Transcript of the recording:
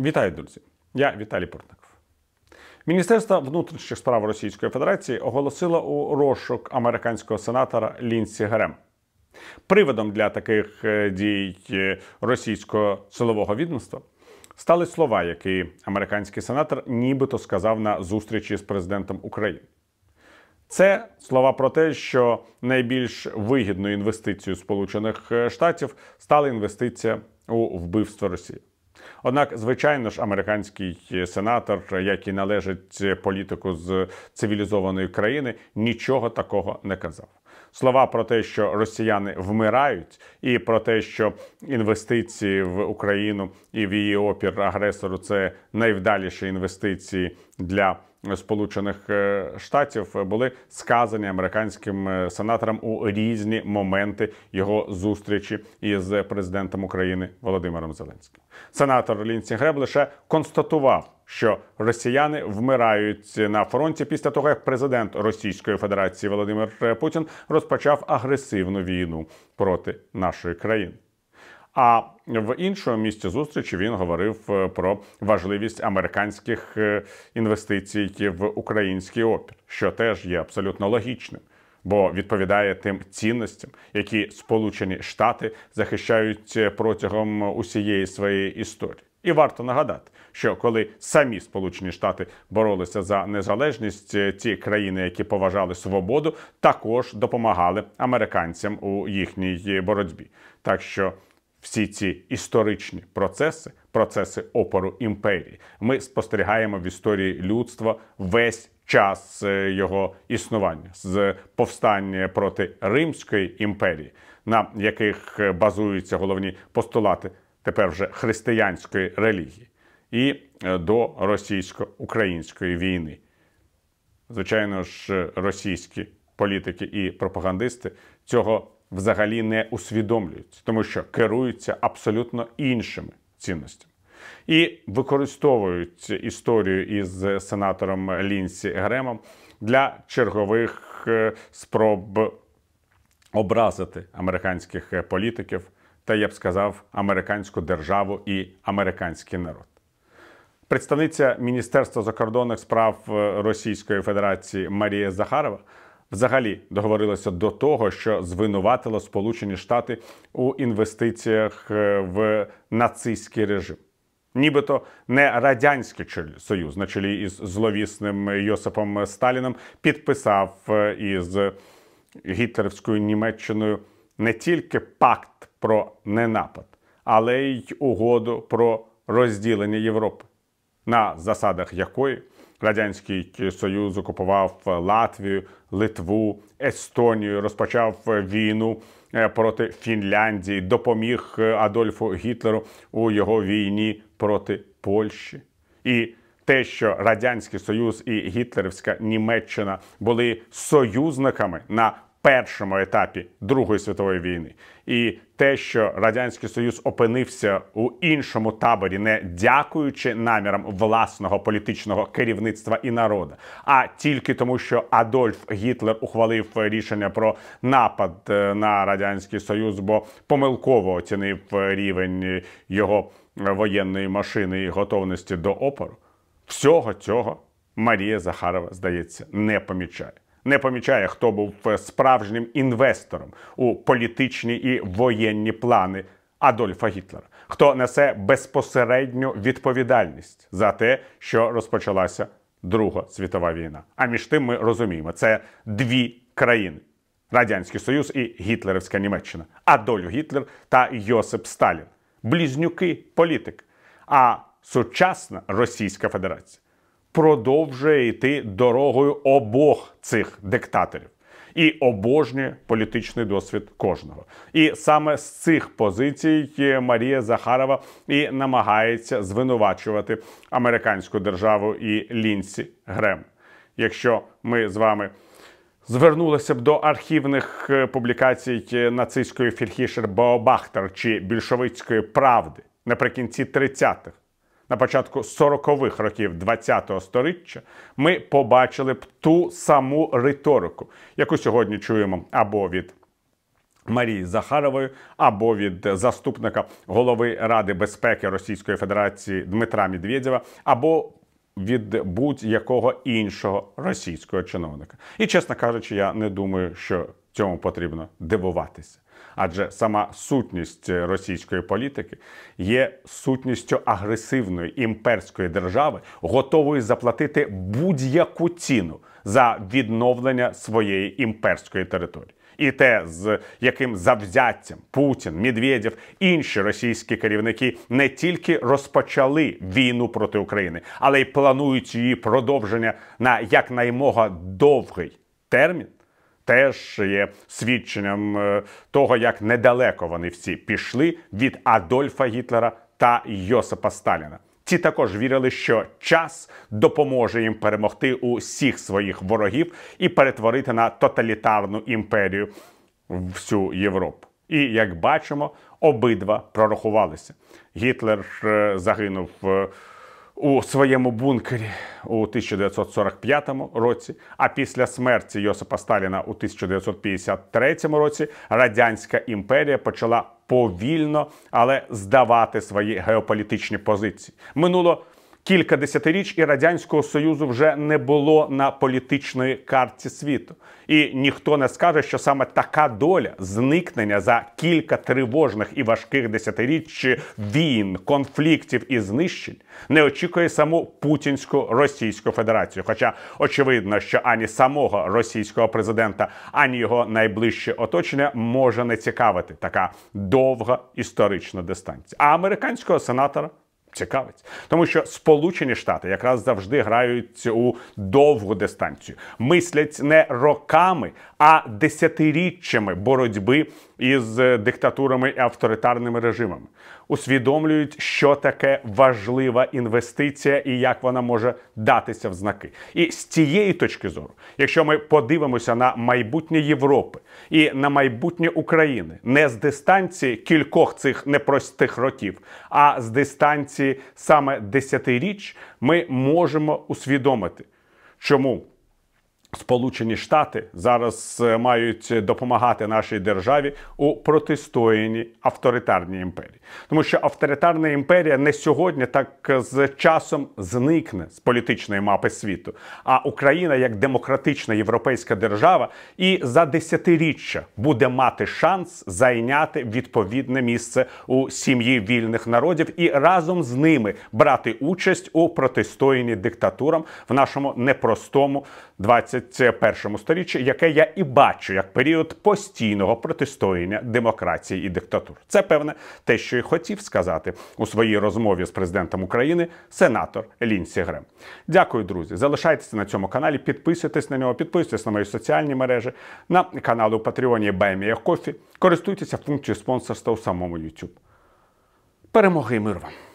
Вітаю, друзі! Я Віталій Портников. Міністерство внутрішніх справ Російської Федерації оголосило у розшук американського сенатора Лінсі Грем. Приводом для таких е, дій е, російського силового відомства стали слова, які американський сенатор нібито сказав на зустрічі з президентом України. Це слова про те, що найбільш вигідною інвестицією Сполучених Штатів стала інвестиція у вбивство Росії. Однак, звичайно ж, американський сенатор, який належить політику з цивілізованої країни, нічого такого не казав. Слова про те, що росіяни вмирають, і про те, що інвестиції в Україну і в її опір агресору це найвдаліші інвестиції для. Сполучених е, Штатів були сказані американським е, сенаторам у різні моменти його зустрічі із президентом України Володимиром Зеленським. Сенатор Лінсі Греб лише констатував, що росіяни вмирають на фронті після того, як президент Російської Федерації Володимир Путін розпочав агресивну війну проти нашої країни. А в іншому місці зустрічі він говорив е, про важливість американських е, інвестицій в український опір, що теж є абсолютно логічним, бо відповідає тим цінностям, які Сполучені Штати захищають е, протягом усієї своєї історії. І варто нагадати, що коли самі Сполучені Штати боролися за незалежність, ті країни, які поважали свободу, також допомагали американцям у їхній боротьбі. Так що всі ці історичні процеси, процеси опору імперії, ми спостерігаємо в історії людства весь час е, його існування з повстання проти Римської імперії, на яких базуються головні постулати тепер вже християнської релігії, і е, до російсько-української війни. Звичайно ж, російські політики і пропагандисти цього взагалі не усвідомлюють, тому що керуються абсолютно іншими цінностями. І використовують історію із сенатором Лінсі Гремом для чергових е, спроб образити американських політиків та я б сказав американську державу і американський народ. Представниця Міністерства закордонних справ Російської Федерації Марія Захарова взагалі договорилася до того, що звинуватила Сполучені Штати у інвестиціях е, в нацистський режим. Нібито не радянський союз на чолі із зловісним Йосипом Сталіном підписав е, із гітлерівською Німеччиною не тільки пакт про ненапад, але й угоду про розділення Європи, на засадах якої Радянський Союз окупував Латвію, Литву, Естонію, розпочав війну е, проти Фінляндії, допоміг Адольфу Гітлеру у його війні проти Польщі. І те, що Радянський Союз і Гітлерівська Німеччина були союзниками на першому етапі Другої світової війни, і те, що радянський союз опинився у іншому таборі, не дякуючи намірам власного політичного керівництва і народу, а тільки тому, що Адольф Гітлер ухвалив рішення про напад е, на радянський союз, бо помилково оцінив рівень його воєнної машини і готовності до опору. Всього цього Марія Захарова здається не помічає не помічає, хто був справжнім інвестором у політичні і воєнні плани Адольфа Гітлера, хто несе безпосередню відповідальність за те, що розпочалася Друга світова війна. А між тим ми розуміємо, це дві країни. Радянський Союз і Гітлерівська Німеччина, Адольф Гітлер та Йосип Сталін, близнюки політик. А сучасна Російська Федерація продовжує йти дорогою обох цих диктаторів. І обожнює політичний досвід кожного. І саме з цих позицій Марія Захарова і намагається звинувачувати американську державу і лінці Грем. Якщо ми з вами звернулися б до архівних е, публікацій нацистської Фільхішер Баобахтер чи більшовицької правди наприкінці 30-х, на початку 40-х років ХХ століття, ми побачили б ту саму риторику, яку сьогодні чуємо або від Марії Захарової або від заступника голови Ради безпеки Російської Федерації Дмитра Медведєва, або від будь-якого іншого російського чиновника. І, чесно кажучи, я не думаю, що цьому потрібно дивуватися. Адже сама сутність російської політики є сутністю агресивної імперської держави, готової заплатити будь-яку ціну за відновлення своєї імперської території. І те, з яким завзяттям Путін, Медведєв, інші російські керівники не тільки розпочали війну проти України, але й планують її продовження на якнаймога довгий термін. Теж є свідченням е, того, як недалеко вони всі пішли від Адольфа Гітлера та Йосипа Сталіна. Ті також вірили, що час допоможе їм перемогти усіх своїх ворогів і перетворити на тоталітарну імперію всю Європу. І як бачимо, обидва прорахувалися. Гітлер е, загинув е, у своєму бункері у 1945 році. А після смерті Йосипа Сталіна у 1953 році радянська імперія почала повільно, але здавати свої геополітичні позиції. Минуло кілька десятиріч і радянського союзу вже не було на політичної карті світу. І ніхто не скаже, що саме така доля зникнення за кілька тривожних і важких десятиріч війн, конфліктів і знищень не очікує саму Путінську Російську Федерацію. Хоча очевидно, що ані самого російського президента, ані його найближче оточення може не цікавити така довга історична дистанція. А американського сенатора цікавить, тому що Сполучені Штати якраз завжди грають у довгу дистанцію, мислять не роками, а десятиріччями боротьби із диктатурами і авторитарними режимами, усвідомлюють, що таке важлива інвестиція і як вона може датися в знаки. І з цієї точки зору, якщо ми подивимося на майбутнє Європи і на майбутнє України, не з дистанції кількох цих непростих років, а з дистанції саме десятиріч, ми можемо усвідомити, чому. Сполучені Штати зараз е, мають допомагати нашій державі у протистоянні авторитарній імперії, тому що авторитарна імперія не сьогодні, так з часом зникне з політичної мапи світу. А Україна як демократична європейська держава і за десятиріччя буде мати шанс зайняти відповідне місце у сім'ї вільних народів і разом з ними брати участь у протистоянні диктатурам в нашому непростому 20 21 сторіччі, яке я і бачу як період постійного протистояння демократії і диктатур. Це певне те, що і хотів сказати у своїй розмові з президентом України сенатор Лінсі Грем. Дякую, друзі. Залишайтеся на цьому каналі, підписуйтесь на нього, підписуйтесь на мої соціальні мережі, на канал у Патреоні Баймія Кофі. Користуйтеся функцією спонсорства у самому YouTube. Перемоги і мир вам!